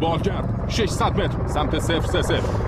بال کرد 600 متر. سمت 0 3 0